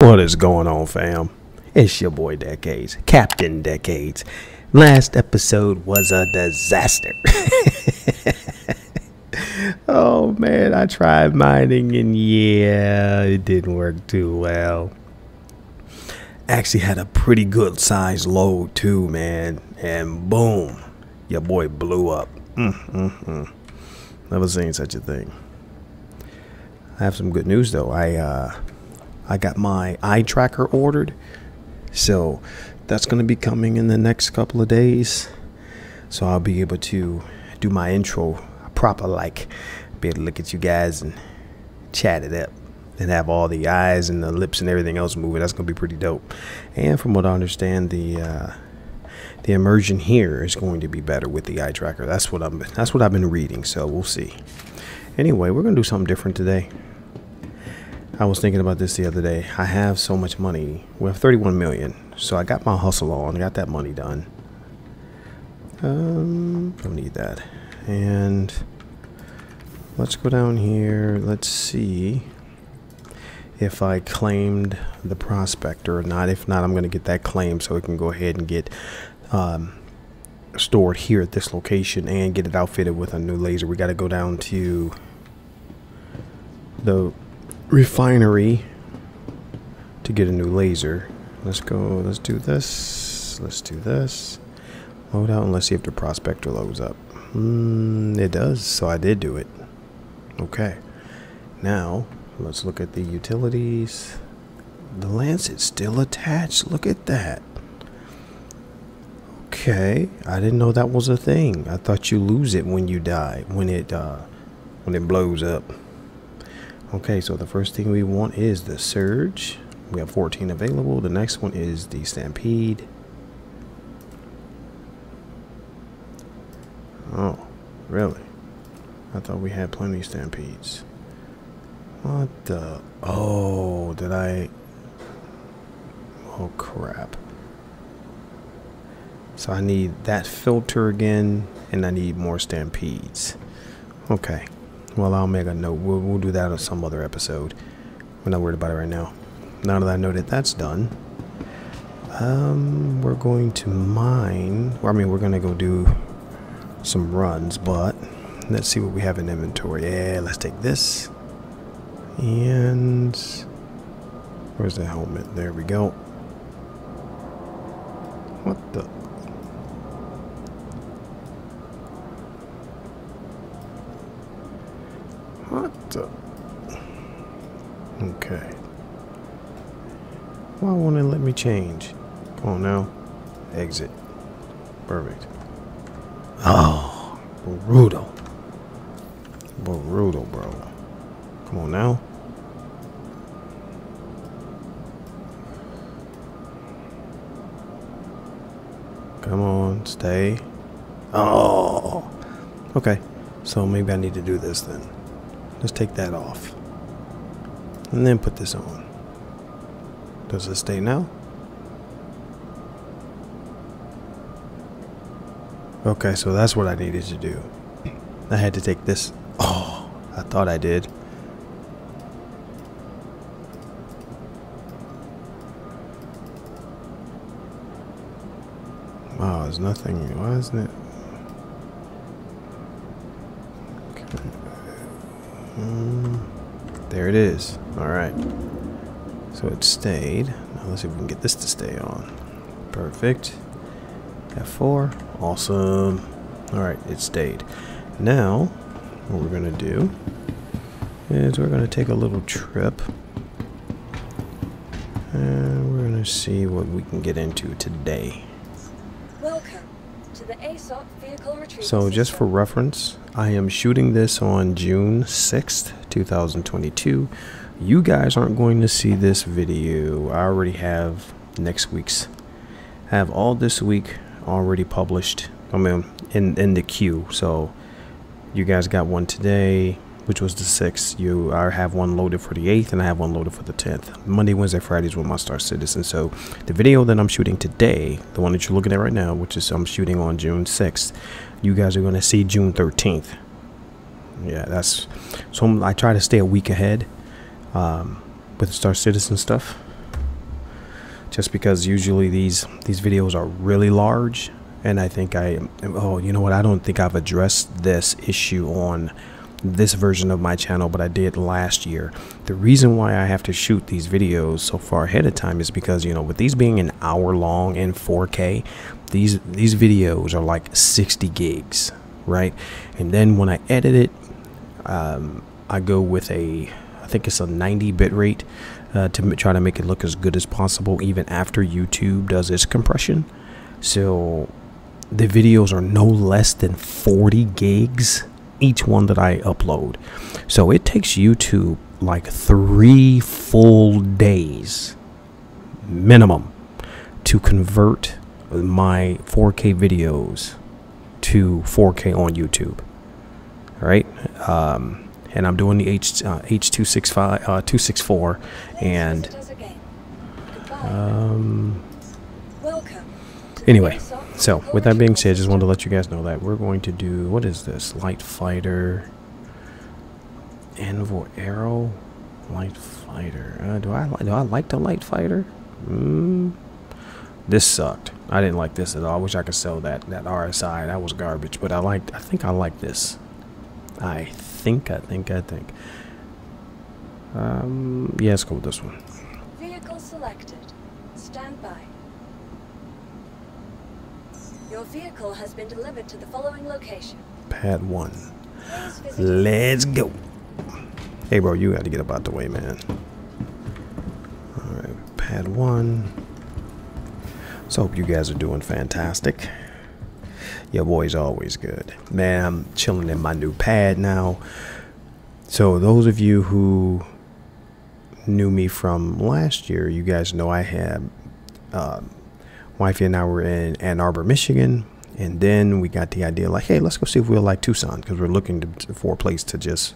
What is going on, fam? It's your boy Decades, Captain Decades. Last episode was a disaster. oh man, I tried mining and yeah, it didn't work too well. Actually had a pretty good size load too, man. And boom, your boy blew up. Mm, mm, mm. Never seen such a thing. I have some good news though. I uh I got my eye tracker ordered. So that's going to be coming in the next couple of days. So I'll be able to do my intro proper like be able to look at you guys and chat it up and have all the eyes and the lips and everything else moving. That's going to be pretty dope. And from what I understand, the uh, the immersion here is going to be better with the eye tracker. That's what I'm that's what I've been reading, so we'll see. Anyway, we're going to do something different today. I was thinking about this the other day. I have so much money. We have 31 million. So I got my hustle on, got that money done. Um, don't need that. And let's go down here. Let's see if I claimed the prospector or not. If not, I'm going to get that claim so we can go ahead and get um, stored here at this location and get it outfitted with a new laser. We got to go down to the refinery to get a new laser. Let's go, let's do this. Let's do this. Load out and let's see if the prospector loads up. Mm, it does, so I did do it. Okay. Now, let's look at the utilities. The Lancet's still attached. Look at that. Okay, I didn't know that was a thing. I thought you lose it when you die, when it uh, when it blows up. Okay, so the first thing we want is the Surge. We have 14 available. The next one is the Stampede. Oh, really? I thought we had plenty of Stampedes. What the? Oh, did I? Oh, crap. So I need that filter again, and I need more Stampedes. Okay. Well, I'll make a note. We'll, we'll do that on some other episode. We're not worried about it right now. Now that I know that that's done, um, we're going to mine. Well, I mean, we're going to go do some runs, but let's see what we have in inventory. Yeah, let's take this. And where's the helmet? There we go. What the? Okay. Why won't it let me change? Come on now. Exit. Perfect. Oh, brutal. Brutal, bro. Come on now. Come on, stay. Oh. Okay. So maybe I need to do this then. Let's take that off. And then put this on. Does it stay now? Okay, so that's what I needed to do. I had to take this. Oh, I thought I did. Wow, there's nothing. Why isn't it? There it is. All right. So it stayed. Now let's see if we can get this to stay on. Perfect. F4. Awesome. All right, it stayed. Now, what we're going to do is we're going to take a little trip. And we're going to see what we can get into today. Welcome to the ASOP vehicle retrieval So just for reference, I am shooting this on June 6th, 2022. You guys aren't going to see this video. I already have next week's. I have all this week already published. I mean, in in the queue. So you guys got one today, which was the 6th. You I have one loaded for the 8th and I have one loaded for the 10th. Monday, Wednesday, Fridays with my Star Citizen. So the video that I'm shooting today, the one that you're looking at right now, which is I'm shooting on June 6th, you guys are going to see June 13th. Yeah, that's so I'm, I try to stay a week ahead um, with Star Citizen stuff. just because usually these these videos are really large and I think I oh you know what? I don't think I've addressed this issue on this version of my channel but I did last year. The reason why I have to shoot these videos so far ahead of time is because you know with these being an hour long in 4k these these videos are like 60 gigs right? And then when I edit it um, I go with a I think it's a 90 bit rate uh, to try to make it look as good as possible even after YouTube does its compression so the videos are no less than 40 gigs each one that I upload. So it takes YouTube like three full days minimum to convert my 4K videos to 4K on YouTube. All right. Um, and I'm doing the H uh, H265 uh, 264 and um, anyway so with that being said I just wanted to let you guys know that we're going to do what is this? Light fighter anvil arrow light fighter. Uh, do I do I like the light fighter? Mm, this sucked. I didn't like this at all. I wish I could sell that that RSI that was garbage but I like I think I like this I think I think I think um yeah let's go with this one vehicle selected stand by your vehicle has been delivered to the following location. Pad 1. Let's go. Hey, bro, you got to get up out the way, man. Alright, pad 1. So, hope you guys are doing fantastic. Your boy's always good. Man, I'm chilling in my new pad now. So, those of you who knew me from last year, you guys know I had uh, wifey and I were in Ann Arbor, Michigan, and then we got the idea like, hey, let's go see if we'll like Tucson because we're looking to, for a place to just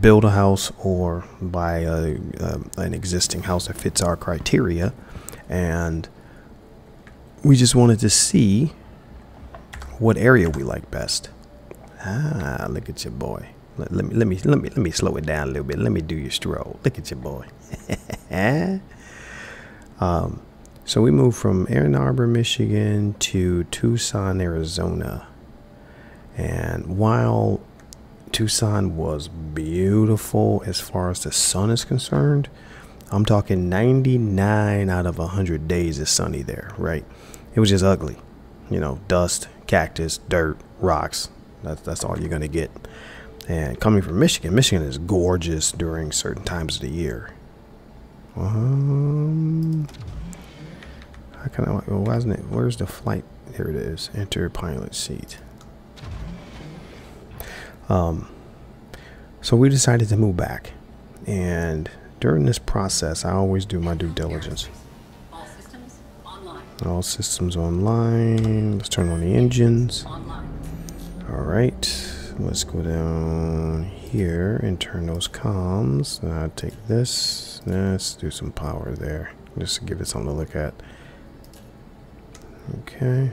build a house or buy a, a, an existing house that fits our criteria, and we just wanted to see what area we like best. Ah, look at your boy. Let, let, me let me let me let me slow it down a little bit. Let me do your stroll. Look at your boy. um, so we moved from Ann Arbor, Michigan to Tucson, Arizona. And while Tucson was beautiful as far as the sun is concerned, I'm talking 99 out of 100 days is sunny there, right? It was just ugly. You know, dust, cactus, dirt, rocks. That's, that's all you're going to get. And coming from Michigan, Michigan is gorgeous during certain times of the year. Um, I kind of well, why isn't it? Where's the flight? Here it is. Enter pilot seat. Um, so we decided to move back, and during this process, I always do my due diligence. All systems online. All systems online. Let's turn on the engines. All right. Let's go down here and turn those comms. Uh, take this. Let's do some power there, just to give it something to look at. Okay.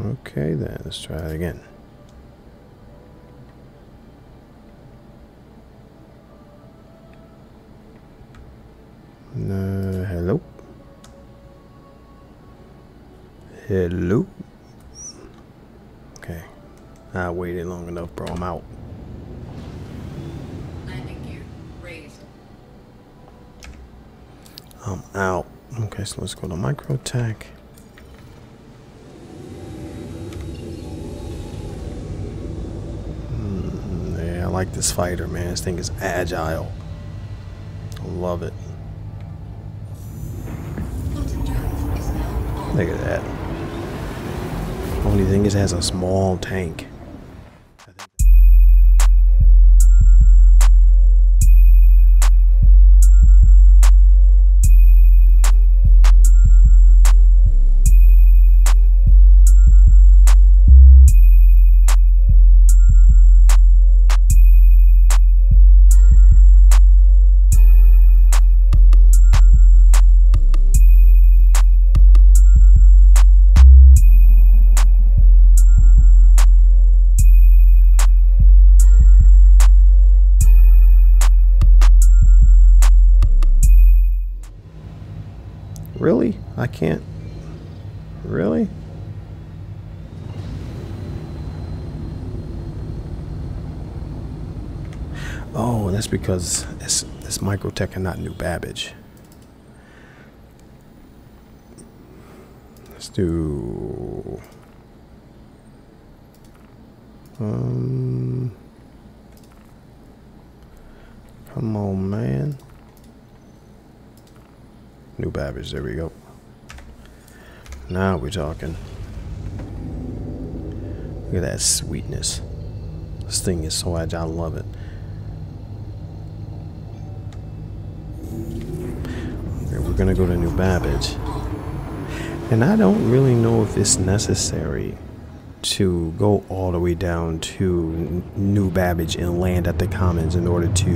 Okay then, let's try it again. Uh, hello? Hello? Okay. I waited long enough, bro. I'm out. I'm out. Okay, so let's go to Microtech. Hmm, yeah, I like this fighter, man. This thing is agile. I love it. Look at that. Only thing is, it has a small tank. Really? I can't. Really? Oh, that's because it's, it's Microtech and not New Babbage. Let's do. Um. Come on, man. New Babbage, there we go. Now we're talking. Look at that sweetness. This thing is so agile, I love it. Okay, we're gonna go to New Babbage. And I don't really know if it's necessary to go all the way down to New Babbage and land at the Commons in order to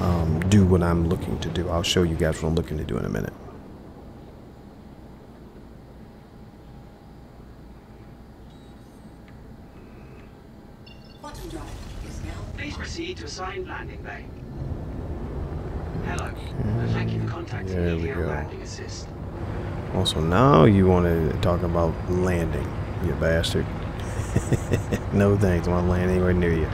um, do what I'm looking to do. I'll show you guys what I'm looking to do in a minute. Quantum drive is now. Please proceed to assigned landing bay. Hello, and thank you for contacting There we EDL go. Landing Assist. Also, now you want to talk about landing, you bastard. no thanks, I want to land anywhere near you.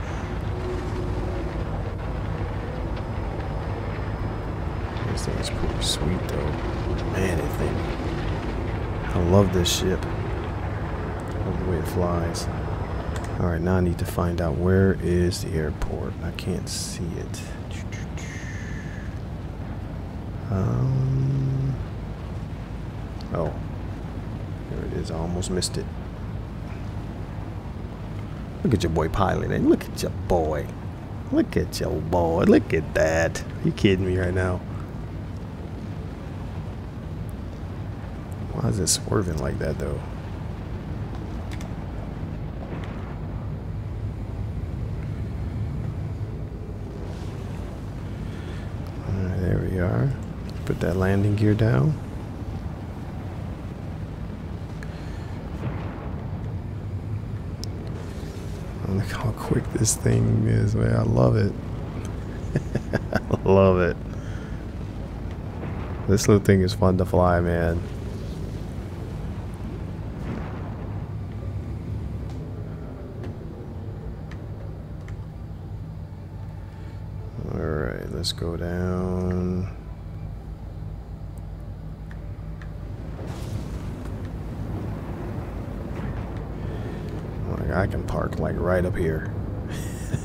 This thing is pretty sweet, though. Man, that thing. I love this ship. Love the way it flies. Alright, now I need to find out where is the airport. I can't see it. Um. Oh. There it is. I almost missed it. Look at your boy piloting. Look at your boy. Look at your boy. Look at that. Are you kidding me right now? Why is it swerving like that though? Alright, there we are. Put that landing gear down. Look how quick this thing is, man. I love it. I love it. This little thing is fun to fly, man. Alright, let's go down. Like I can park like right up here.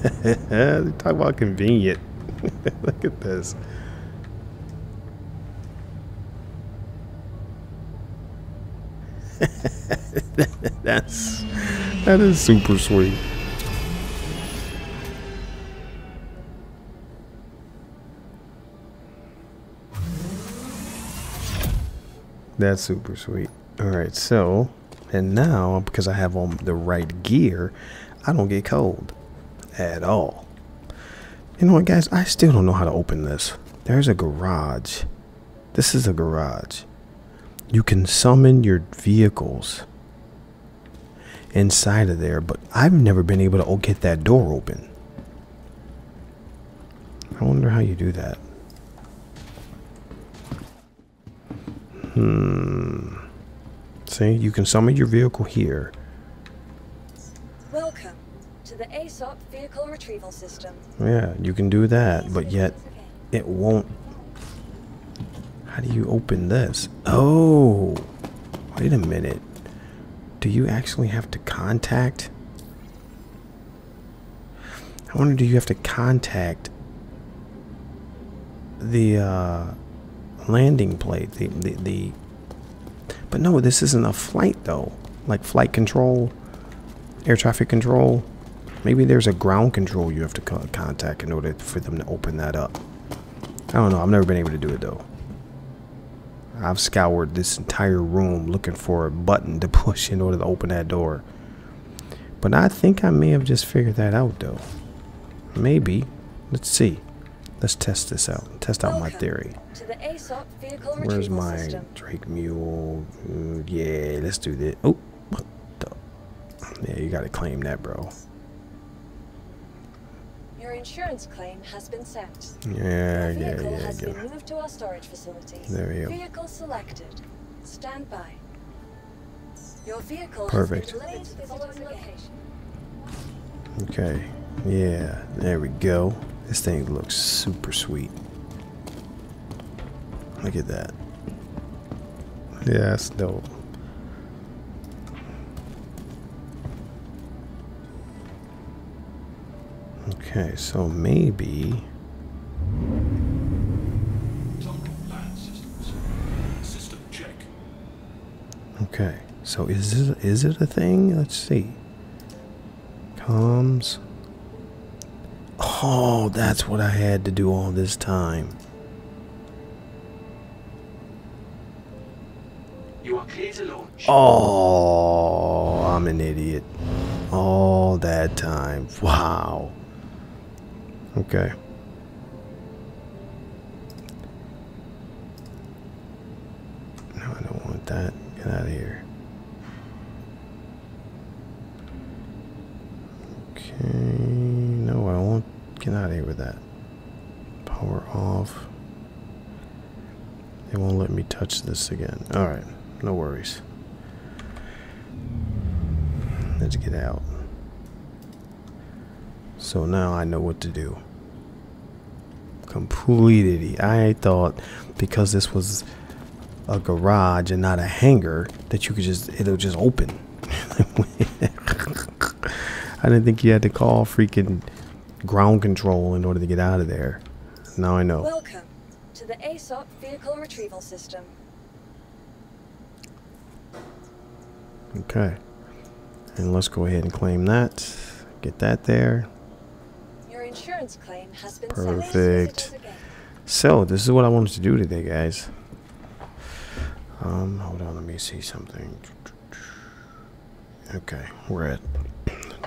Talk about convenient. Look at this. That's that is super sweet. That's super sweet. All right, so and now because I have on the right gear, I don't get cold at all. You know what, guys? I still don't know how to open this. There's a garage. This is a garage. You can summon your vehicles inside of there, but I've never been able to get that door open. I wonder how you do that. Hmm. See, you can summon your vehicle here. The ASOP Vehicle Retrieval System. Yeah, you can do that, but yet it won't. How do you open this? Oh, wait a minute. Do you actually have to contact? I wonder, do you have to contact the uh, landing plate? The, the the. But no, this isn't a flight though. Like flight control, air traffic control. Maybe there's a ground control you have to contact in order for them to open that up. I don't know. I've never been able to do it though. I've scoured this entire room looking for a button to push in order to open that door. But I think I may have just figured that out though. Maybe. Let's see. Let's test this out. Test out my theory. To the Vehicle Where's my System. Drake Mule? Mm, yeah, let's do this. Oh, what the? Yeah, you gotta claim that, bro. Insurance claim has been sent. Yeah, Your yeah, vehicle yeah, has yeah. been moved to our storage facility. There we go. Vehicle selected. Stand by. Your vehicle Perfect. has been delivered to the following location. Okay. Yeah, there we go. This thing looks super sweet. Look at that. Yeah, that's dope. Okay, so maybe. Toggle land systems. System check. Okay, so is it is it a thing? Let's see. Comms. Oh, that's what I had to do all this time. You are clear to launch. Oh, I'm an idiot. All that time. Wow. Okay. No, I don't want that. Get out of here. Okay. No, I won't get out of here with that. Power off. They won't let me touch this again. Alright. No worries. Let's get out. So now I know what to do. Complete idiot. I thought because this was a garage and not a hangar that you could just it'll just open. I didn't think you had to call freaking ground control in order to get out of there. Now I know. Welcome to the ASOP Vehicle Retrieval System. Okay. And let's go ahead and claim that. Get that there. Your insurance claim has been Perfect. sent. Please visit us. So, this is what I wanted to do today, guys. Um, hold on, let me see something. Okay, we're at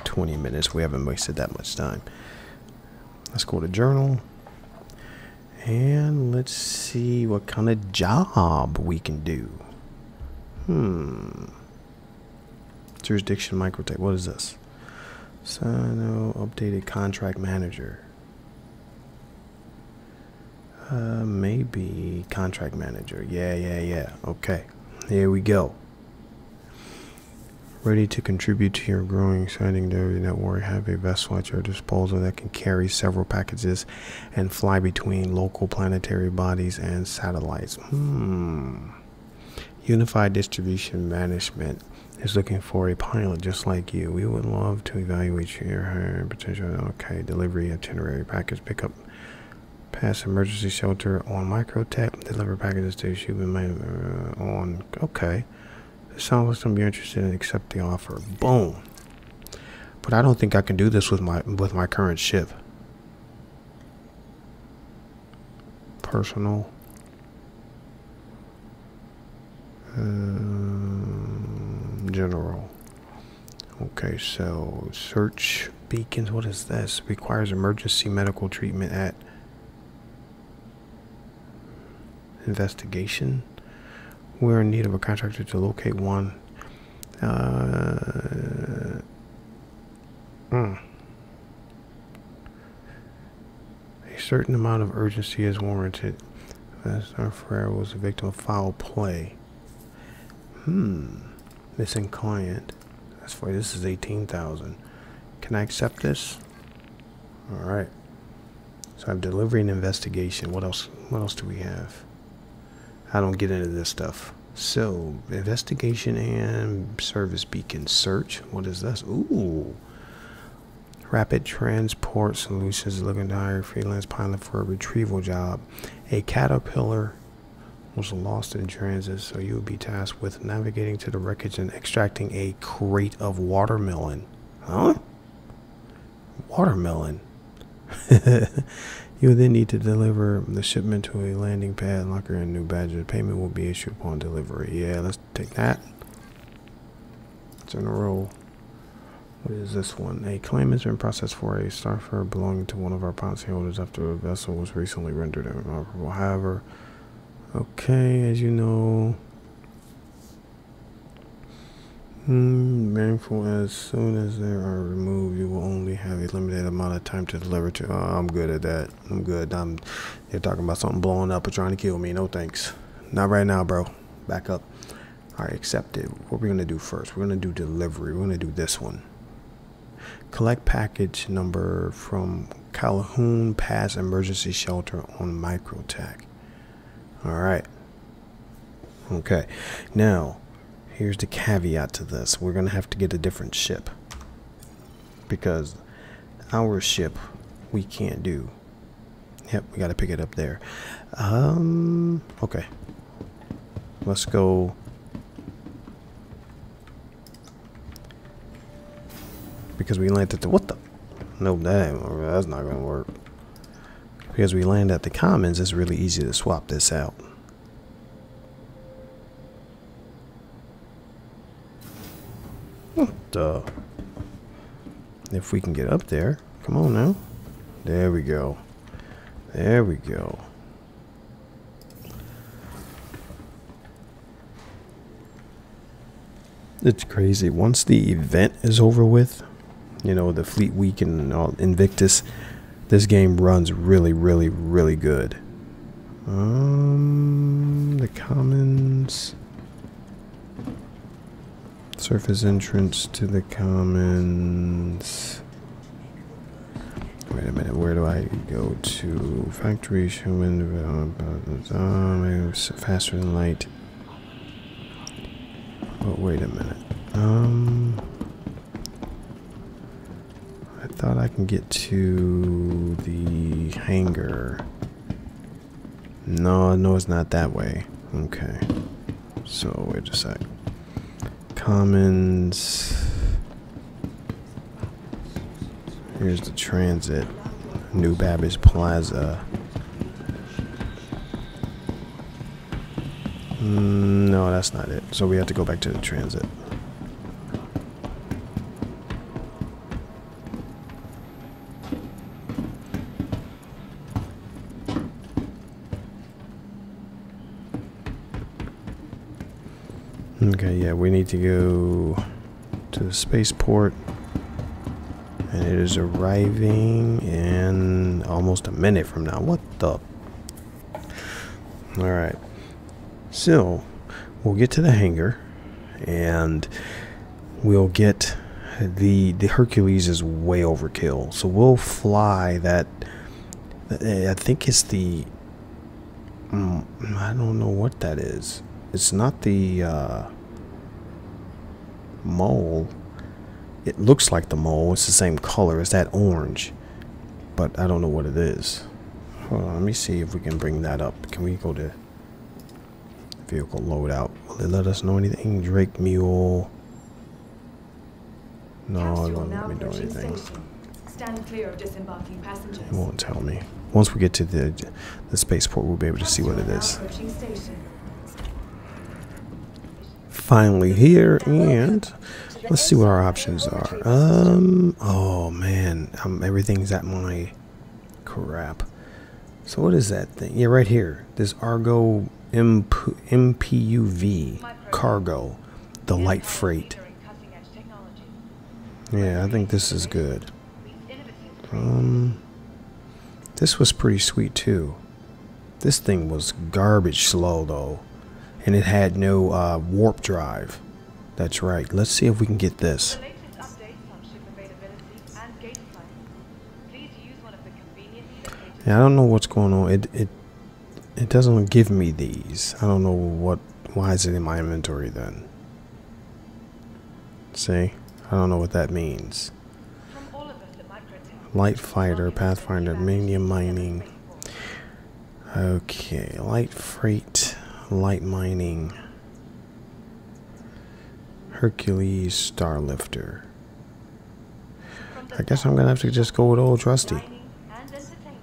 20 minutes. We haven't wasted that much time. Let's go to journal. And let's see what kind of job we can do. Hmm. Jurisdiction Microtech. What is this? Sino updated contract manager. Uh, maybe contract manager. Yeah, yeah, yeah. Okay. Here we go. Ready to contribute to your growing exciting dairy network. Have a vessel at your disposal that can carry several packages and fly between local planetary bodies and satellites. Hmm. Unified Distribution Management is looking for a pilot just like you. We would love to evaluate your uh, potential. Okay, delivery itinerary package pickup Pass emergency shelter on Microtech. Deliver packages to human uh, on. Okay. It sounds like something you're interested in. Accept the offer. Boom. But I don't think I can do this with my with my current ship. Personal. Um, general. Okay, so search beacons. What is this? Requires emergency medical treatment at investigation. We're in need of a contractor to locate one. Uh, hmm. A certain amount of urgency is warranted. Mr. Ferrer was a victim of foul play. Hmm. Missing client. That's why this is 18,000. Can I accept this? All right. So I have delivery and investigation. What else? What else do we have? I don't get into this stuff. So, investigation and service beacon search. What is this? Ooh. Rapid Transport Solutions looking to hire a freelance pilot for a retrieval job. A caterpillar was lost in transit, so you will be tasked with navigating to the wreckage and extracting a crate of watermelon. Huh? Watermelon. You will then need to deliver the shipment to a landing pad, locker, and New Babbage. Payment will be issued upon delivery. Yeah, let's take that. General. What is this one? A claim has been processed for a Starfarer belonging to one of our policyholders after a vessel was recently rendered inoperable. However, okay, as you know. Mm, Mindful, as soon as they are removed, you will only have a limited amount of time to deliver to. Oh, I'm good at that. I'm good. I'm. They're talking about something blowing up or trying to kill me. No thanks. Not right now, bro. Back up. All right, accepted. What we're gonna do first? We're gonna do delivery. We're gonna do this one. Collect package number from Calhoun Pass Emergency Shelter on Microtech. All right. Okay. Now, here's the caveat to this. We're going to have to get a different ship. Because our ship we can't do. Yep, we got to pick it up there. Um, okay. Let's go because we landed at the what the no that that's not gonna work because we land at the commons it's really easy to swap this out Duh. If we can get up there. Come on now. There we go. There we go. It's crazy. Once the event is over with, you know, the Fleet Week and all Invictus, this game runs really, really, really good. Um, the commons. Surface entrance to the commons. Wait a minute, where do I go to? Factory, human, uh, faster than light. But wait a minute. Um, I thought I can get to the hangar. No, no, it's not that way. Okay. So wait a sec. Commons. Here's the transit. New Babbage Plaza. Mm, no, that's not it. So we have to go back to the transit. Okay, yeah, we need to go to the spaceport. And it is arriving in almost a minute from now. What the? Alright. So, we'll get to the hangar and we'll get the the Hercules is way overkill. So we'll fly that I think it's the mm, I don't know what that is. It's not the uh, mole. It looks like the mole. It's the same color. It's that orange. But I don't know what it is. Hold on, let me see if we can bring that up. Can we go to vehicle loadout? Will it let us know anything? Drake Mule. No, it won't let me do anything. Stand clear of disembarking passengers. It won't tell me. Once we get to the the spaceport, we'll be able to see what it is. Finally here, and let's see what our options are. Um, oh man, um, everything's at my crap. So what is that thing? Yeah, right here. This Argo MP, MPUV cargo, the light freight. Yeah, I think this is good. Um, this was pretty sweet too. This thing was garbage slow though, and it had no uh, warp drive. That's right. Let's see if we can get this. The latest updates on ship availability and gate assignments. Please use one of the conveniently located Yeah, I don't know what's going on. It it it doesn't give me these. I don't know what. Why is it in my inventory then? See, I don't know what that means. from all of us at Microtech. Light fighter, pathfinder, mania mining. Okay, light freight, light mining. Hercules Starlifter. I guess I'm gonna have to just go with old trusty. dining and entertainment.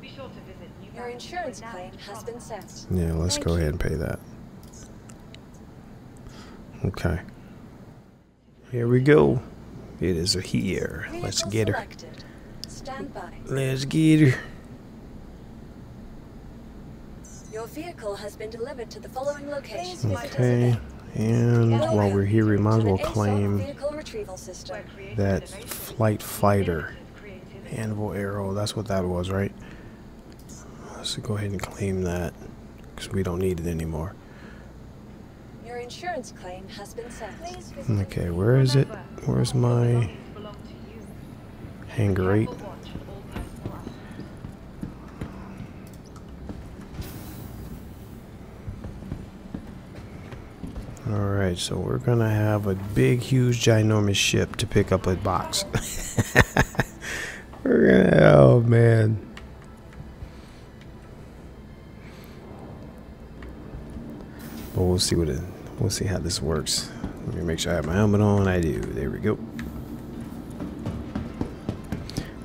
Be sure to visit New Your insurance claim has been sent. Yeah, let's Thank go ahead and pay that. Okay. Here we go. It is here. Let's get her. selected. Stand by. Let's get her. Your vehicle has been delivered to the following locations. Okay. And while we're here, we might as well To the ASOP claim Vehicle Retrieval System. Where creative that flight fighter. Anvil arrow, that's what that was, right? Let's go ahead and claim that because we don't need it anymore. Your insurance claim has been sent. Okay, where is it? Where's my belongings belong to you. hangar 8? Careful watch on all personal assets. Alright, so we're gonna have a big, huge, ginormous ship to pick up a box. we're gonna, oh man. But we'll see what it, we'll see how this works. Let me make sure I have my helmet on. I do. There we go.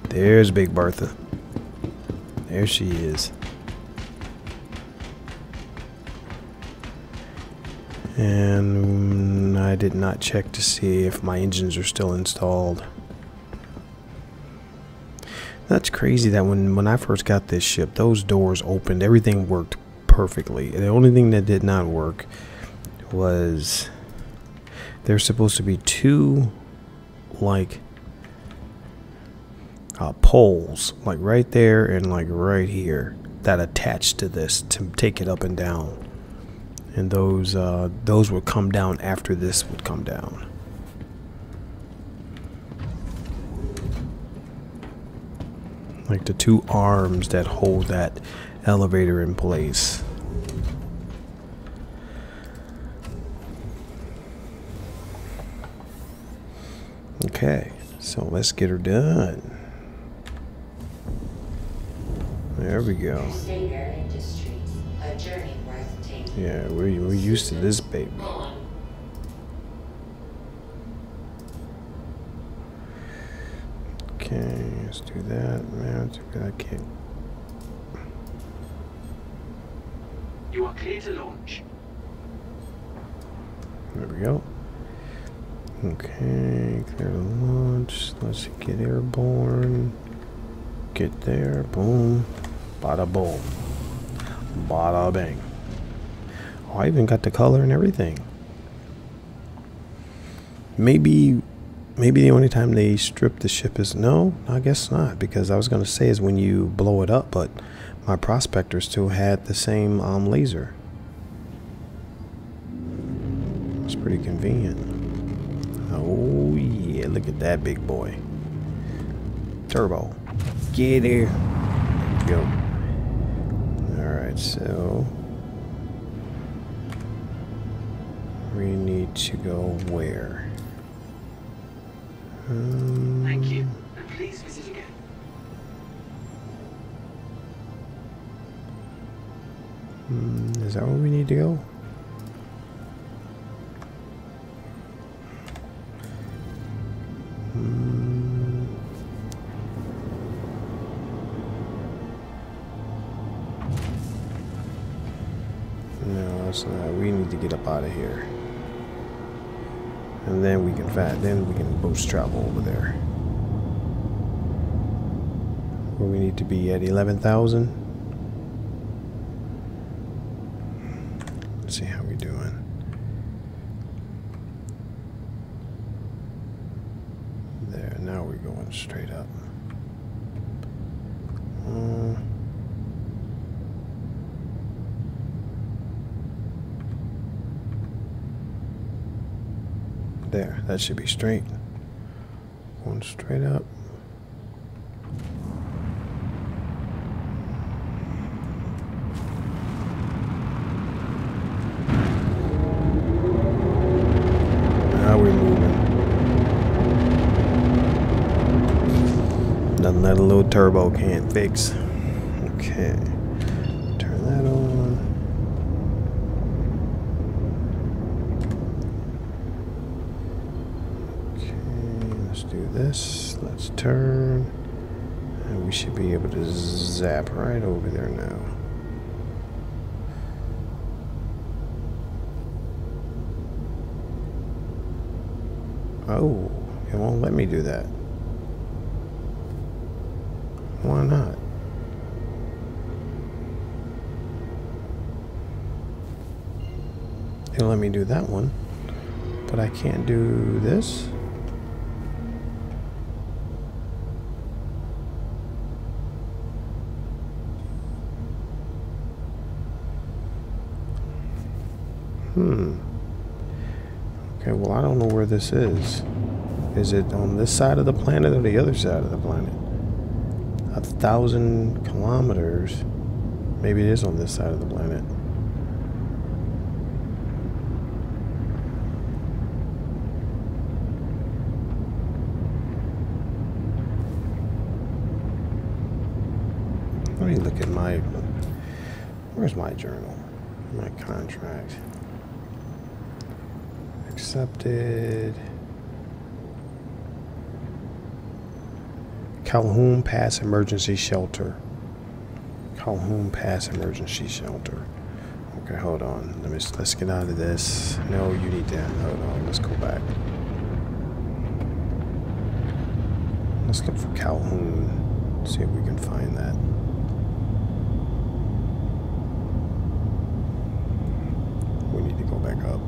There's Big Bertha. There she is. And I did not check to see if my engines are still installed. That's crazy that when, when I first got this ship, those doors opened, everything worked perfectly. The only thing that did not work was there's supposed to be two, like, uh, poles, like right there and like right here, that attach to this to take it up and down and those uh, those would come down after this would come down. Like the two arms that hold that elevator in place. Okay, so let's get her done. There we go. Yeah, we're, we're used to this baby. Okay, let's do that. Man, I can't. You are clear to launch. There we go. Okay, clear to launch. Let's get airborne. Get there. Boom. Bada boom. Bada bang. Oh, I even got the color and everything. Maybe, maybe the only time they strip the ship is no. I guess not because I was gonna say is when you blow it up, but my prospector still had the same um, laser. It's pretty convenient. Oh yeah, look at that big boy. Turbo. Get here. Go. Alright, so we need to go where? Um, Thank you. And please visit again. hmm, is that where we need to go? Hmm. No, that's not. We need to get up out of here. And then we can fat. Then we can boost travel over there. Where we need to be at eleven thousand. Let's see how we doing. There. Now we're going straight up. Uh, There, that should be straight. Going straight up. Now we're moving. Nothing that a little turbo can't fix. Okay. Turn that on. Okay, let's do this. Let's turn. And we should be able to zap right over there now. Oh, it won't let me do that. Why not? It'll let me do that one. But I can't do this. Hmm. Okay, well, I don't know where this is. Is it on this side of the planet or the other side of the planet? A thousand kilometers. Maybe it is on this side of the planet. Let me look at my. Where's my journal? My contract. Accepted. Calhoun Pass Emergency Shelter. Calhoun Pass Emergency Shelter. Okay, hold on. Let me let's get out of this. No, you need that. Hold on. Let's go back. Let's look for Calhoun. See if we can find that. We need to go back up.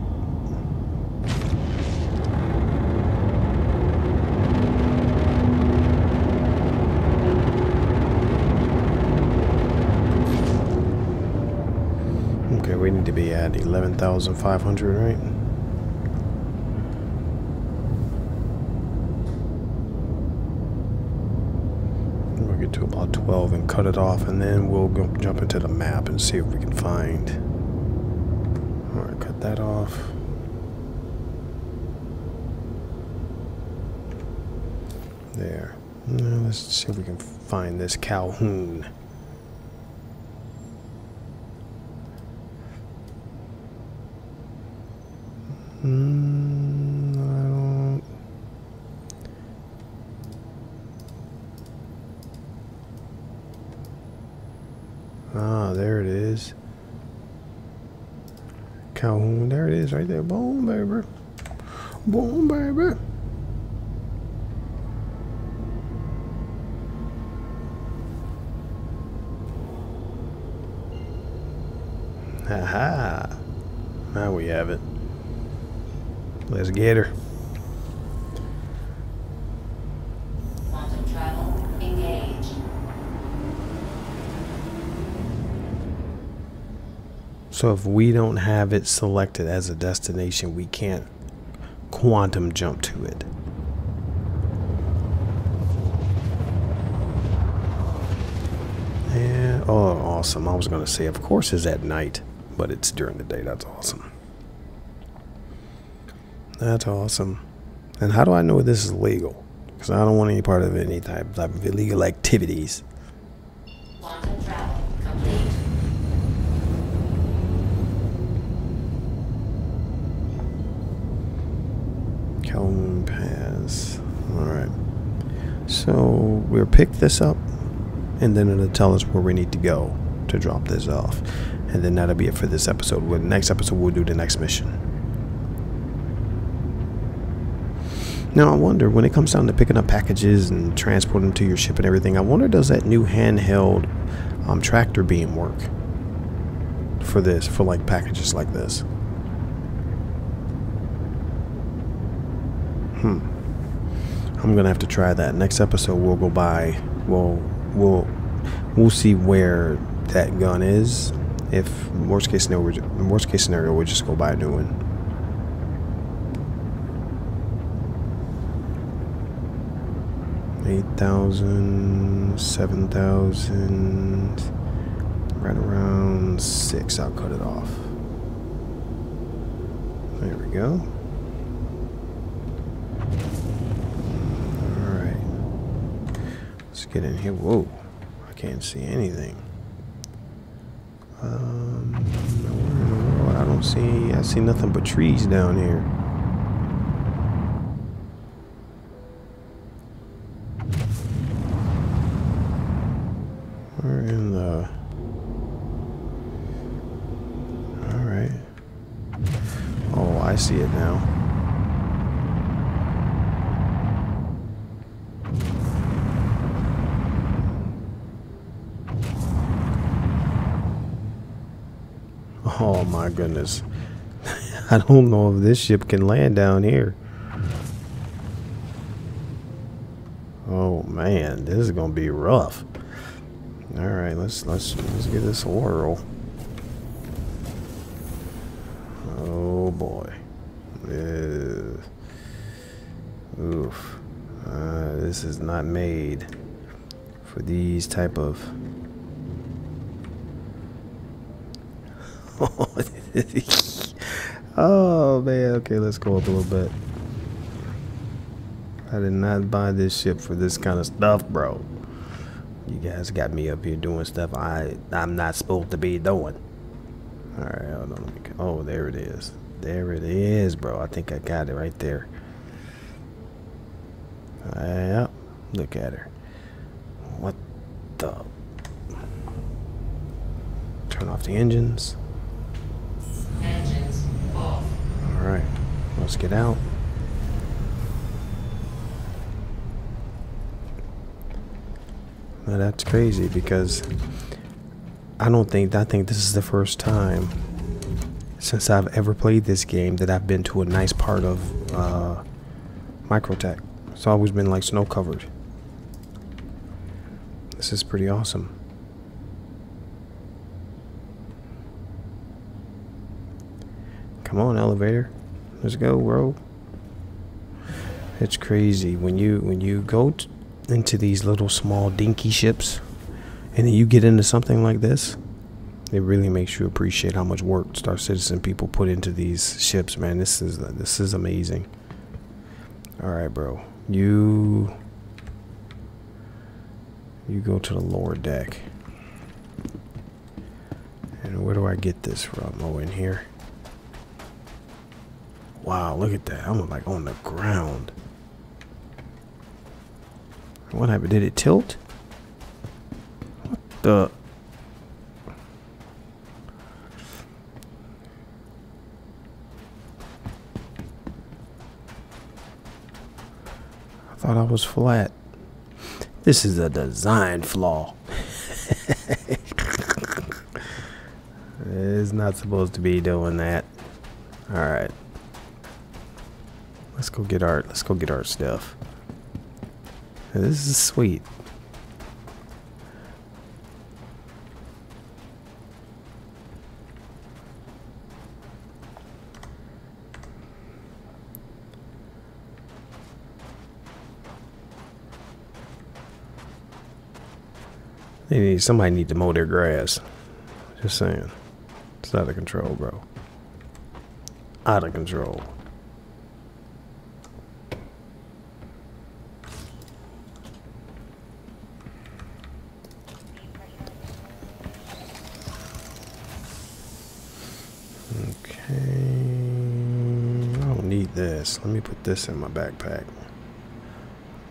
Okay, we need to be at 11,500, right? We'll get to about 12 and cut it off, and then we'll go jump into the map and see if we can find. Alright, cut that off. There. Now let's see if we can find this Calhoun. Mm, I don't. Ah, there it is. Calhoun, there it is, right there. Boom, baby. Boom, baby. Haha. Now we have it. Let's get her. Quantum travel engaged. So if we don't have it selected as a destination, we can't quantum jump to it. Yeah. Oh, awesome. I was going to say, of course, it's at night, but it's during the day. That's awesome. That's awesome. And how do I know this is legal? Because I don't want any part of any type, type of illegal activities. Quantum travel complete. Calhoun Pass. Alright. So we'll pick this up and then it'll tell us where we need to go to drop this off. And then that'll be it for this episode. With next episode we'll do the next mission. Now I wonder when it comes down to picking up packages and transporting them to your ship and everything, I wonder does that new handheld um, tractor beam work for this, for like packages like this? Hmm. I'm gonna have to try that. Next episode we'll go by. We'll we'll we'll see where that gun is. If worst case scenario, worst case scenario, we'll just go buy a new one. Eight thousand, seven thousand, right around six. I'll cut it off. There we go. Alright. Let's get in here. Whoa. I can't see anything. Um? I don't see, I see nothing but trees down here. Where in the... Alright. Oh, I see it now. Goodness. I don't know if this ship can land down here. Oh man, this is gonna be rough. All right, let's let's let's get this whirl. Oh boy. Oof. Uh, this is not made for these type of. oh man. Okay, let's go up a little bit. I did not buy this ship for this kind of stuff, bro. You guys got me up here doing stuff I I'm not supposed to be doing. All right, hold on. Let me, oh, there it is. There it is, bro. I think I got it right there. Yep. Look at her. What the? Turn off the. Engines off. All right. Let's get out. Now that's crazy because I don't think I think this is the first time since I've ever played this game that I've been to a nice part of uh, Microtech. It's always been like snow covered. This is pretty awesome. Come on, elevator. Let's go, bro. It's crazy when you when you go into these little small dinky ships, and then you get into something like this. It really makes you appreciate how much work Star Citizen people put into these ships, man. This is this is amazing. All right, bro. You you go to the lower deck. And where do I get this from? Oh, in here. Wow, look at that. I'm like on the ground. What happened? Did it tilt? What the? I thought I was flat. This is a design flaw. it's not supposed to be doing that. All right. Let's go get our let's go get our stuff. This is sweet. They need somebody need to mow their grass. Just saying. It's out of control, bro. Out of control. Okay. I don't need this. Let me put this in my backpack.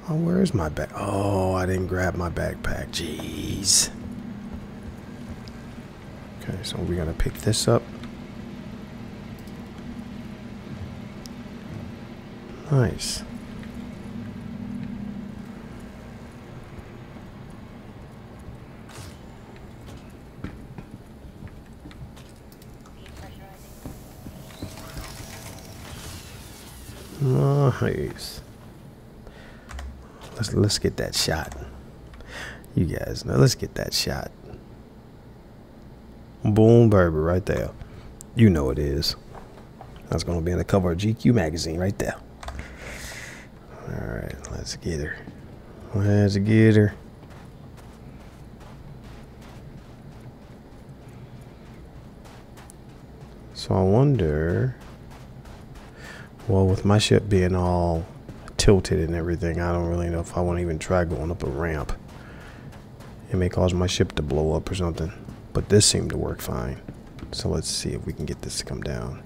Oh, where's my bag? Oh, I didn't grab my backpack. Jeez. Okay, so we're gonna pick this up. Nice. Nice. Let's let's get that shot. You guys know. Let's get that shot. Boom, baby, right there. You know it is. That's gonna be in the cover of GQ magazine, right there. All right, let's get her. Let's get her. So I wonder. Well, with my ship being all tilted and everything, I don't really know if I want to even try going up a ramp. It may cause my ship to blow up or something. But this seemed to work fine. So let's see if we can get this to come down.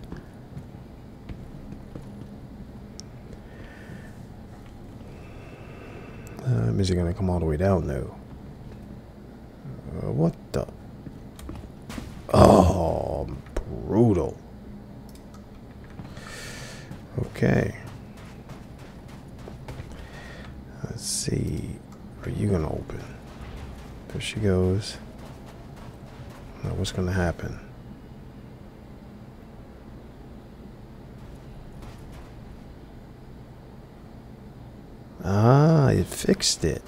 Um, is it going to come all the way down though? going to happen. Ah, it fixed it.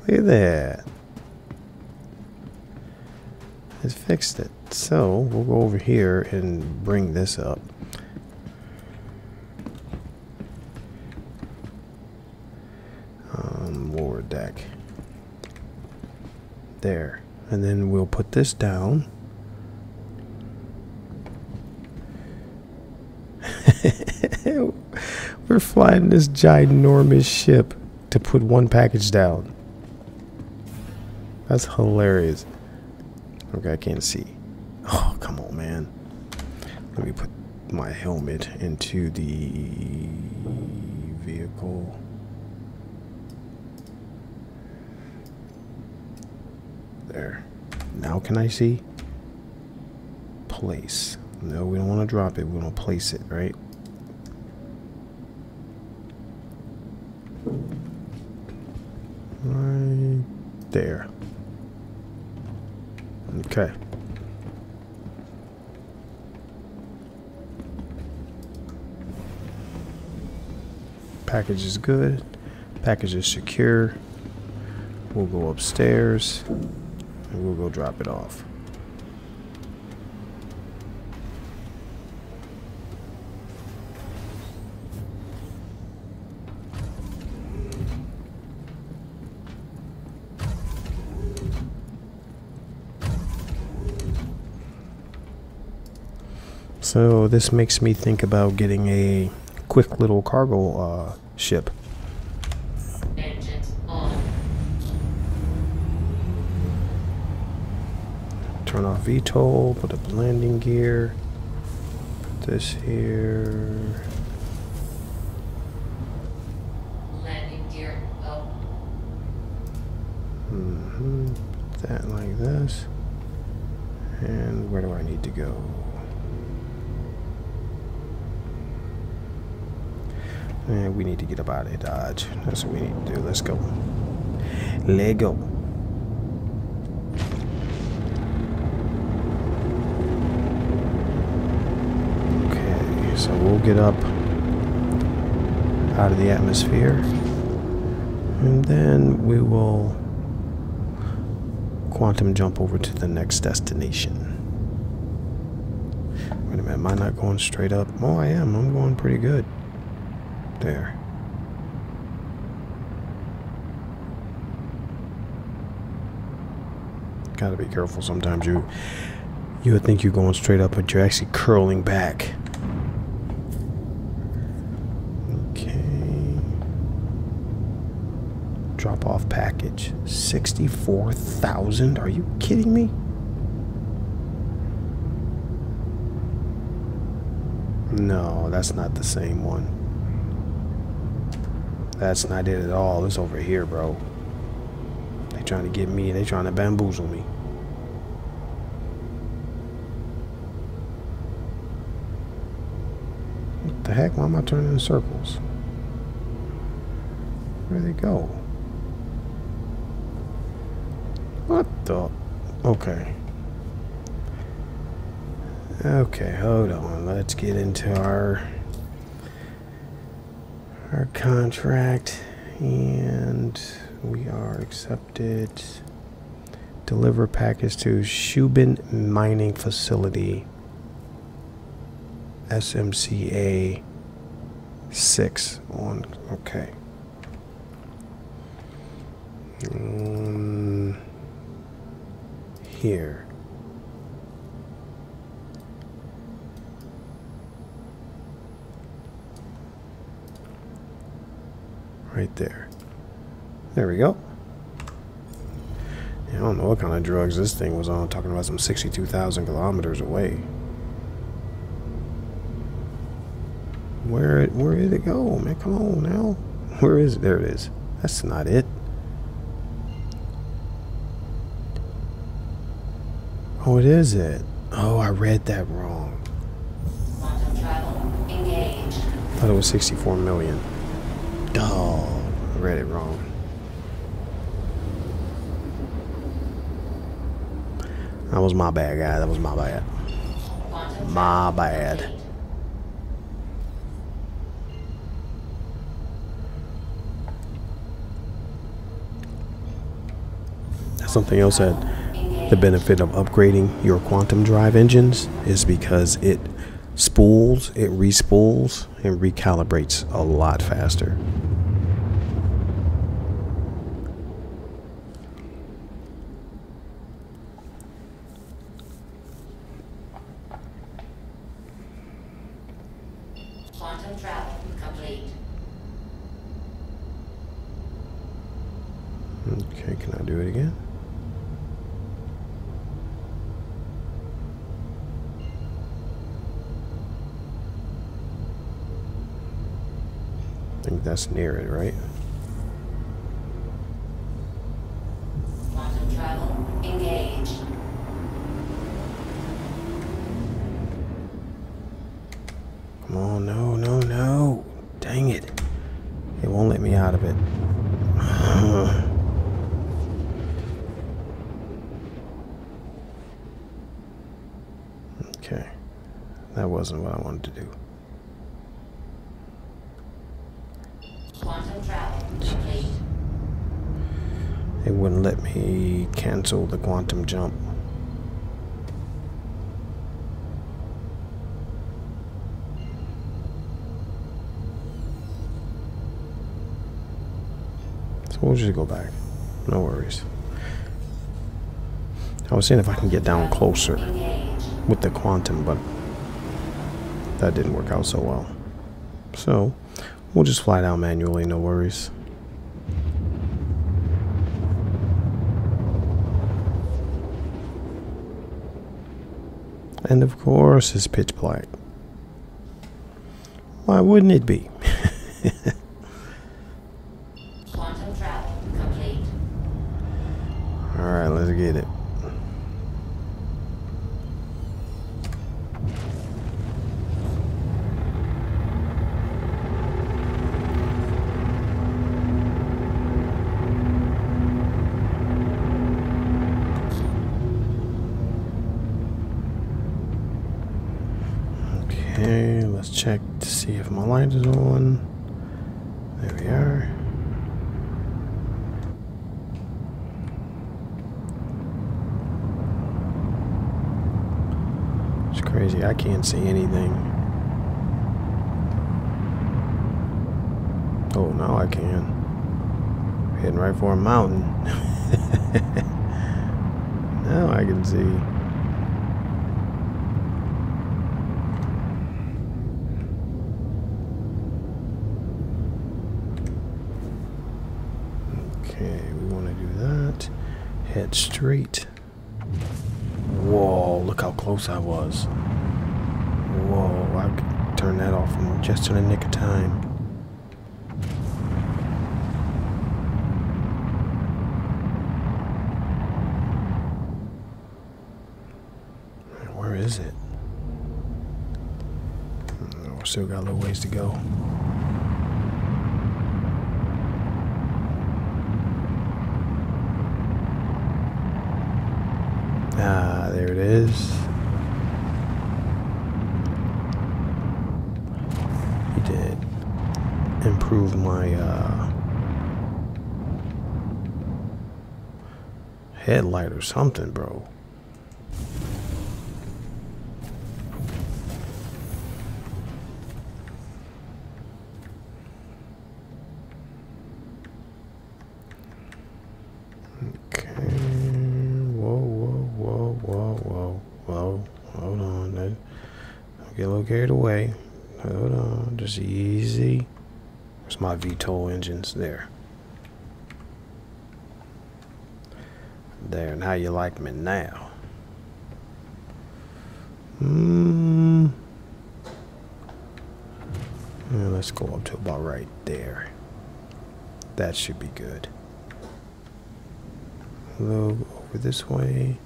Look at that. It fixed it. So, we'll go over here and bring this up. And then we'll put this down. We're flying this ginormous ship to put one package down. That's hilarious. Okay, I can't see. Oh, come on, man. Let me put my helmet into the vehicle. There. Now can I see? Place. No, we don't want to drop it. We want to place it, right? Right there. Okay. Package is good. Package is secure. We'll go upstairs and we'll go drop it off. So this makes me think about getting a quick little cargo uh, ship. Engines on. Turn off VTOL, put up landing gear. Put this here. Landing gear up. hmm Put that like this. And where do I need to go? And we need to get up out of Dodge. That's what we need to do. Let's go. Let go. Okay, so we'll get up out of the atmosphere. And then we will quantum jump over to the next destination. Wait a minute, am I not going straight up? Oh, I am. I'm going pretty good. There. Gotta be careful. Sometimes you you would think you're going straight up, but you're actually curling back. Okay. Drop package. 64,000? Are you kidding me? No, that's not the same one. That's not it at all. It's over here, bro. They trying to get me. They trying to bamboozle me. What the heck? Why am I turning in circles? Where'd they go? Okay. Okay, hold on. Let's get into our our contract and we are accepted. Deliver package to Shubin Mining Facility. SMCA 6 on okay. Um, here. Right there. There we go. I don't know what kind of drugs this thing was on, talking about some 62,000 kilometers away. Where it, where did it go, man? Come on now. Where is it? There it is. That's not it. Oh, what is it? Oh, I read that wrong. I thought it was 64 million. Duh! I read it wrong. That was my bad, guy. That was my bad. My bad. That's something else that the benefit of upgrading your quantum drive engines is because it spools, it respools, and recalibrates a lot faster. Quantum travel complete. Okay, can I do it again? I think that's near it, right? Quantum travel engaged. Come on, no, no, no. Dang it. It won't let me out of it. okay. That wasn't what I wanted to do. Quantum travel complete. It wouldn't let me cancel the quantum jump. So we'll just go back. No worries. I was seeing if I can get down closer with the quantum, but that didn't work out so well. So we'll just fly down manually, no worries. And of course, it's pitch black. Why wouldn't it be? Quantum travel complete. Alright, let's get it. Okay, let's check to see if my light is on. There we are. It's crazy. I can't see anything. Oh, now I can. Heading right for a mountain. now I can see. Okay, we want to do that. Head straight. Whoa, look how close I was. Whoa, I could turn that off in just in the nick of time. Where is it? Oh, still got a little ways to go. Ah, there it is. He did improve my uh, headlight or something, bro. Okay. Whoa, whoa, whoa, whoa, whoa, whoa. Hold on. Don't don't get a little carried away. Hold on. Just easy. Where's my There. There. And how you like me now? Hmm. Yeah, let's go up to about right there. That should be good. A little over this way.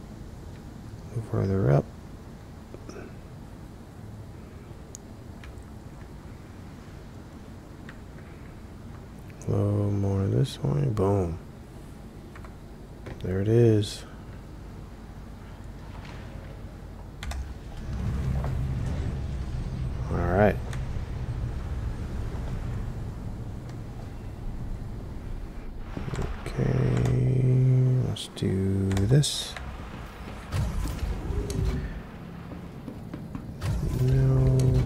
A little further up. A little way. Boom. There it is. All right. Okay, let's do this. No.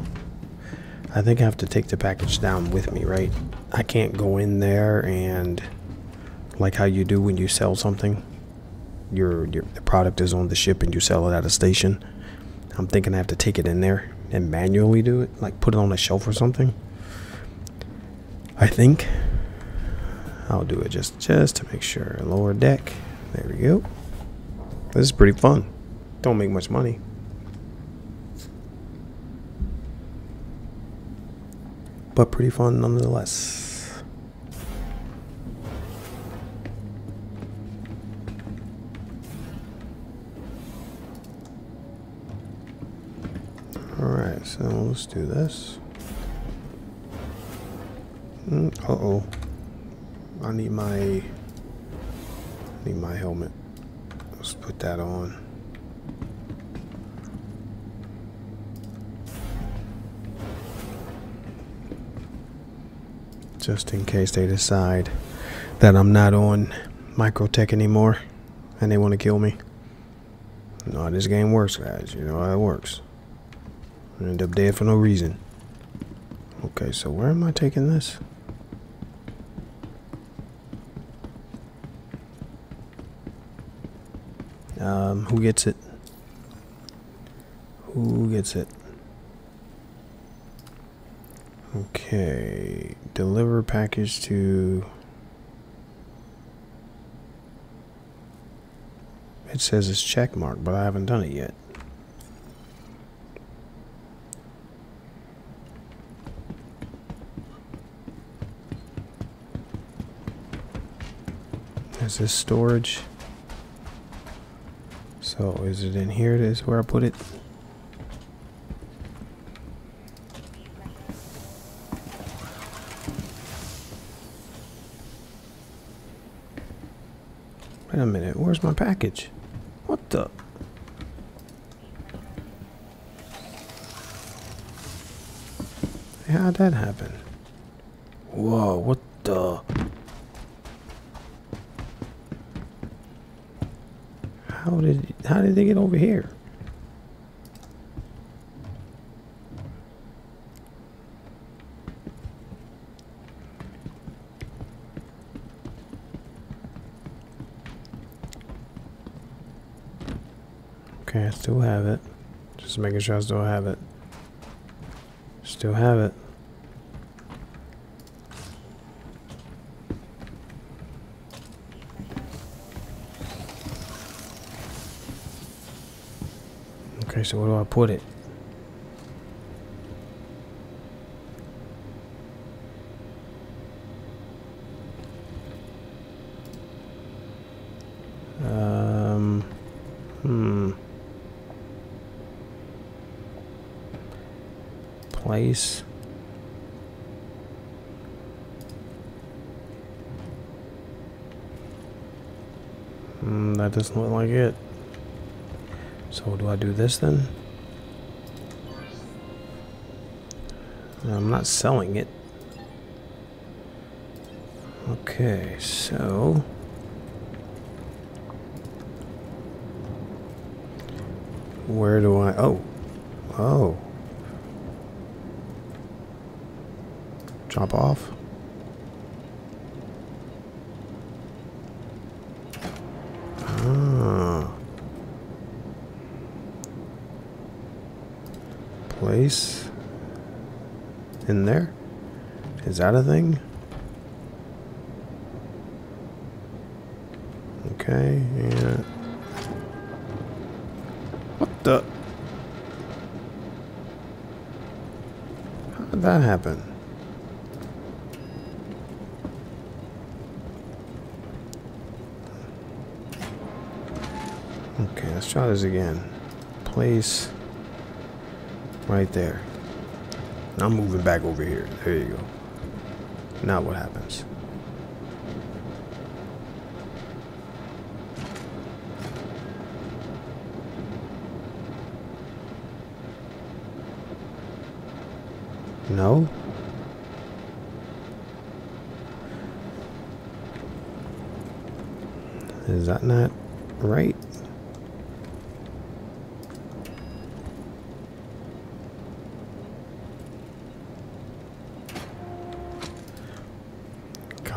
I think I have to take the package down with me, right? I can't go in there and like how you do when you sell something. Your your the product is on the ship and you sell it at a station. I'm thinking I have to take it in there and manually do it, like put it on a shelf or something. I think I'll do it just just to make sure. Lower deck. There we go. This is pretty fun. Don't make much money. But pretty fun nonetheless. So let's do this. Mm, uh oh. I need my need my helmet. Let's put that on. Just in case they decide that I'm not on Microtech anymore and they want to kill me. How this game works, guys. You know how it works. End up dead for no reason. Okay, so where am I taking this? Um, who gets it? Who gets it? Okay, deliver package to. It says it's check mark, but I haven't done it yet. Is this storage? So is it in here? This is where I put it. Wait a minute, where's my package? What the? How'd that happen? Whoa, what the? How did how did they get over here? Okay, I still have it. Just making sure I still have it. Still have it. Okay, so where do I put it? Um, hmm. Place. Hmm, that doesn't look like it. So do I do this then? I'm not selling it. Okay, so where do I? Oh, oh, drop off. Ah. place in there? Is that a thing? Okay, yeah. What the? How did that happen? Okay, let's try this again. Place right there. I'm moving back over here. There you go. Now what happens? No? Is that not right?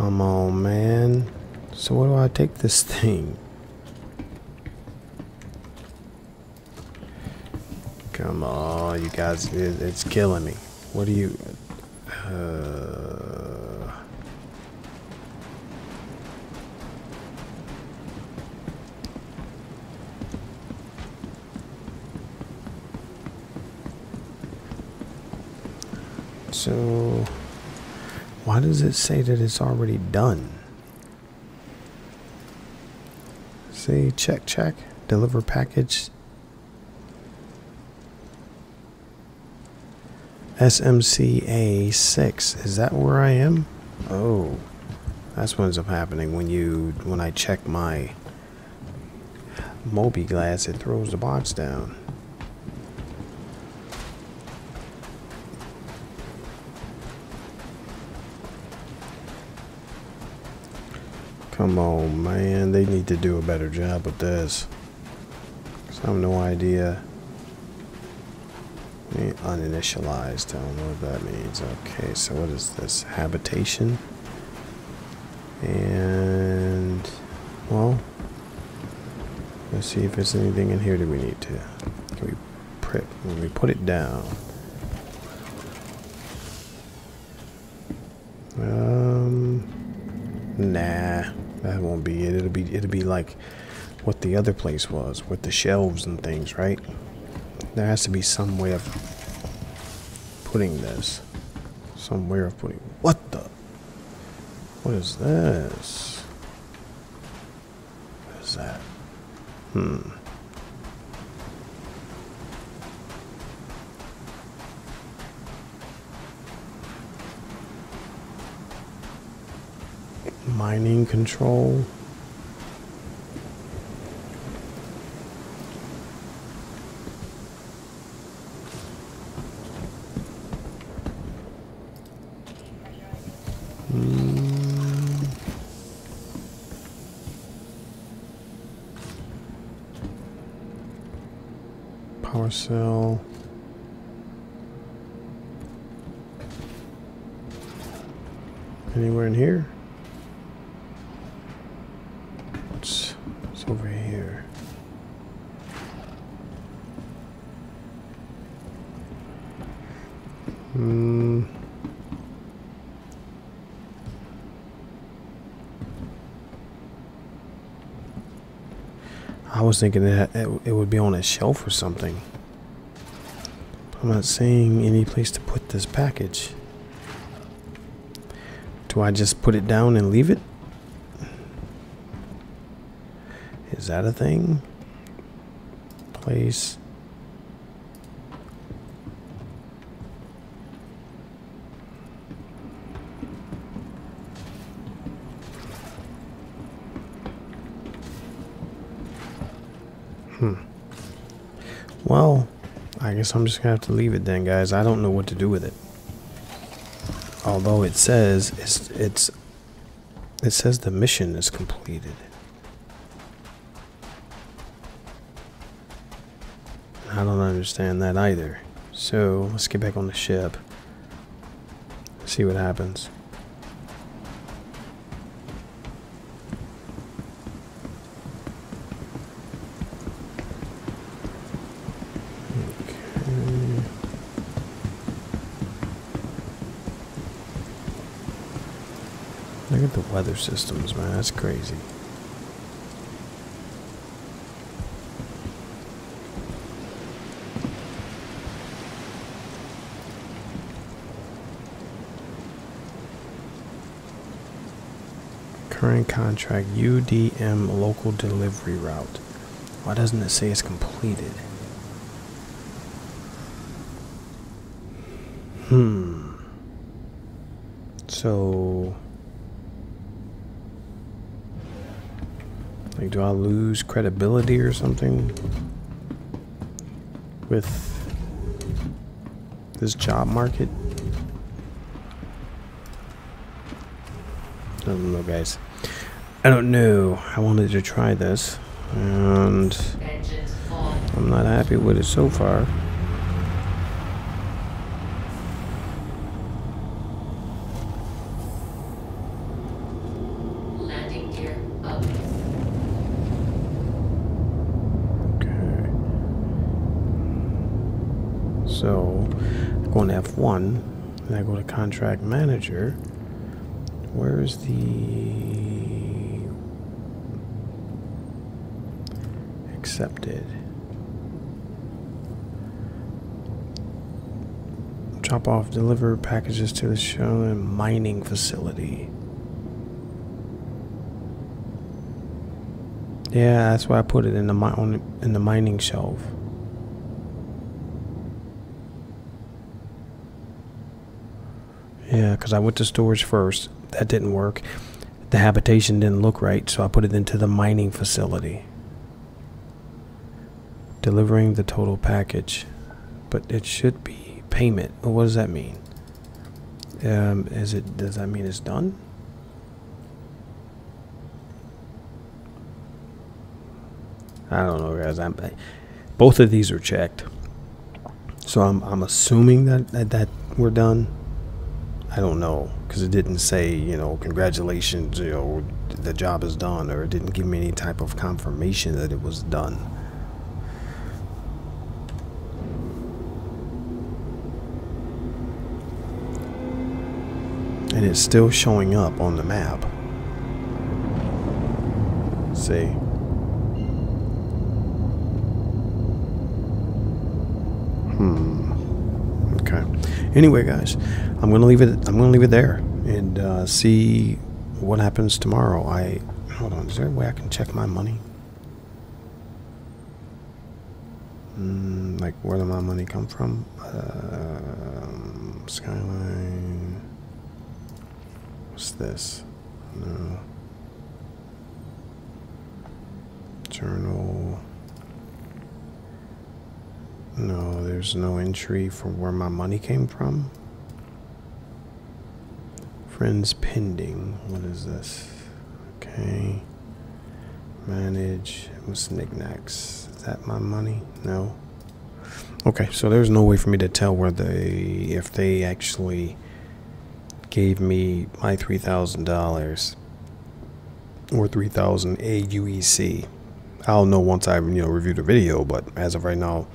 Come on, man. So where do I take this thing? Come on, you guys. It, it's killing me. What do you... Uh, so... Why does it say that it's already done? See, check, check. Deliver package. SMCA 6. Is that where I am? Oh. That's what ends up happening when you when I check my mobiGlas, it throws the box down. Come on, man. They need to do a better job with this. I have no idea. Uninitialized. I don't know what that means. Okay, so what is this? Habitation? And, well, let's see if there's anything in here that we need to. Can we prep when we put it down? Um, nah, that won't be it. It'll be it'll be like what the other place was with the shelves and things, right? There has to be some way of putting this. Some way of putting. What the? What is this? What is that? Hmm. Mining control. Mm. Power cell. Anywhere in here? What's, what's over here? Hmm. I thinking that it, it would be on a shelf or something. I'm not seeing any place to put this package. Do I just put it down and leave it? Is that a thing? Place. Hmm. Well, I guess I'm just gonna have to leave it then, guys. I don't know what to do with it. Although it says it's it's it says the mission is completed. I don't understand that either. So let's get back on the ship. See what happens. Okay. Look at the weather systems, man. That's crazy. Current contract UDM local delivery route. Why doesn't it say it's completed? Hmm. So, like, do I lose credibility or something with this job market? I don't know, guys. I don't know. I wanted to try this, and I'm not happy with it so far. Landing gear up. Okay. So, I go on F1, and I go to contract manager. Where's the accepted? Drop off, deliver packages to the Shubin mining facility. Yeah, that's why I put it in the mi- on, in the mining shelf. Yeah, because I went to storage first. That didn't work. The habitation didn't look right, so I put it into the mining facility. Delivering the total package. But it should be payment. What does that mean? Um, is it does that mean it's done? I don't know, guys. I'm I, both of these are checked, so I'm I'm assuming that that, that we're done. I don't know because it didn't say you know congratulations, you know the job is done, or it didn't give me any type of confirmation that it was done. And it's still showing up on the map. See. Hmm. Anyway, guys, I'm gonna leave it. I'm gonna leave it there and uh, see what happens tomorrow. I hold on. Is there a way I can check my money? Mm, like where did my money come from? Um, Skyline. What's this? No. Journal. No, there's no entry for where my money came from. Friends pending. What is this? Okay. Manage. What's knickknacks? Is that my money? No. Okay, so there's no way for me to tell where they, if they actually gave me my three thousand dollars or three thousand AUEC. I'll know once I you know review the video, but as of right now,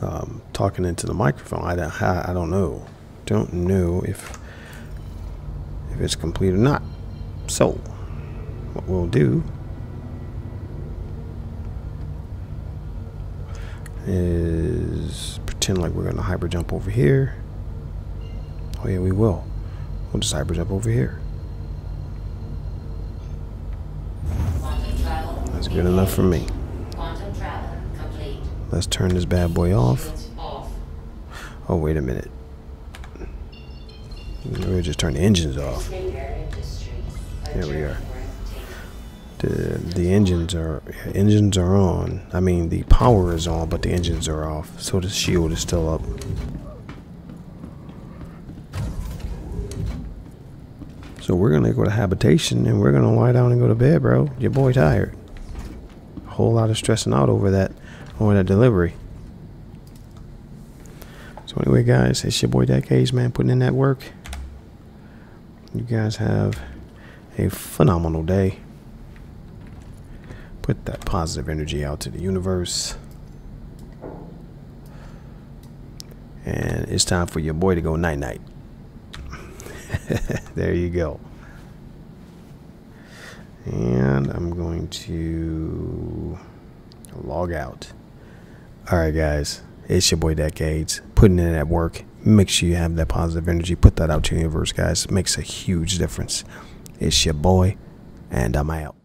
um, talking into the microphone, I don't, I, don't know, don't know if if it's complete or not. So, what we'll do is pretend like we're gonna hyper jump over here. Oh yeah, we will. We'll just hyper jump over here. That's good enough for me. Let's turn this bad boy off. Oh, wait a minute. We'll just turn the engines off. Snicker Industries. A Here we are. The the engines are engines are on. I mean the power is on, but the engines are off. So the shield is still up. So we're gonna go to habitation and we're gonna lie down and go to bed, bro. Your boy tired. A whole lot of stressing out over that over that delivery. So anyway, guys, it's your boy Decades, man, putting in that work. You guys have a phenomenal day. Put that positive energy out to the universe. And it's time for your boy to go night night. there you go. And I'm going to log out. All right, guys. It's your boy Decades. Putting in that work. Make sure you have that positive energy. Put that out to the universe, guys. It Makes a huge difference. It's your boy, and I'm out.